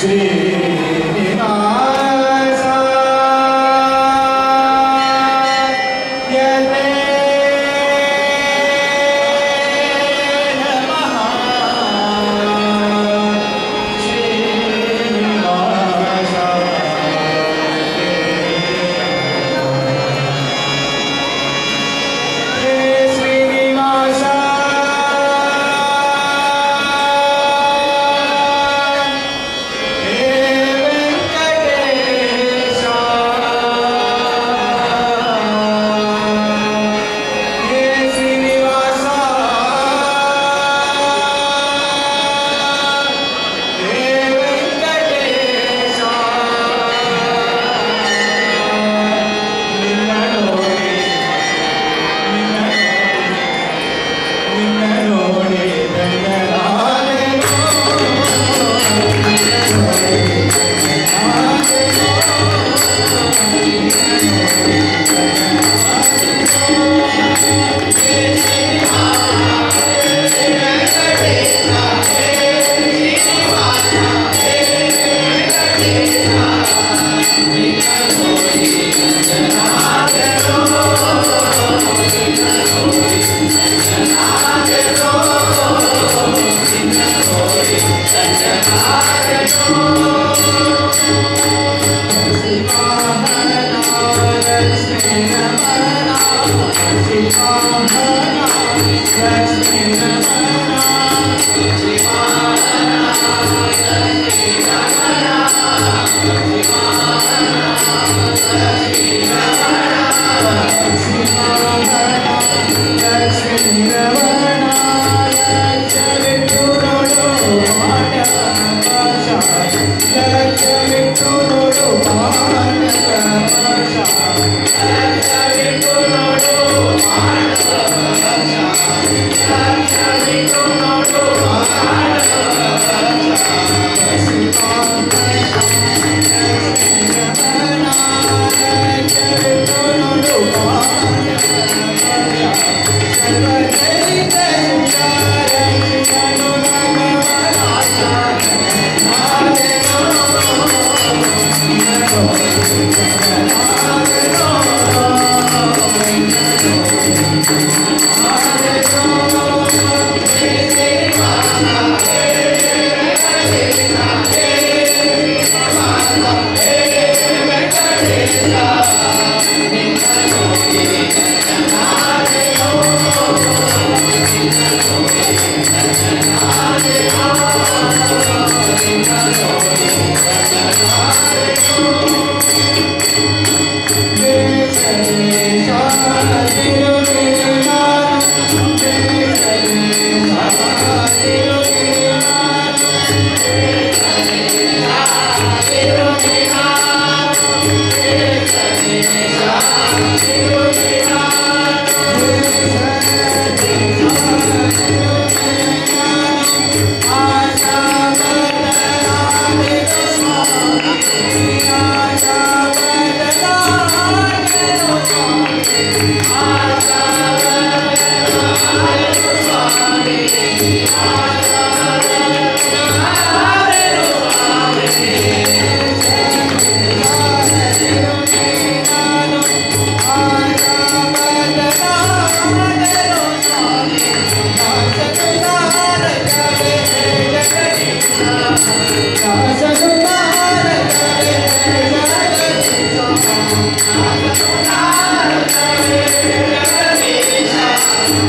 see झाले दो G fault Reyrão G stúnia rô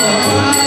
amor.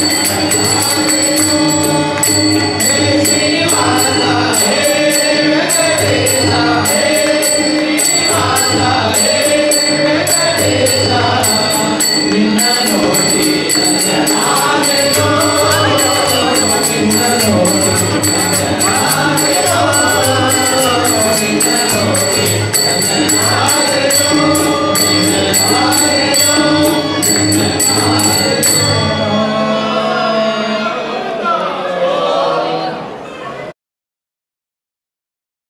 you. ¡Aleluya!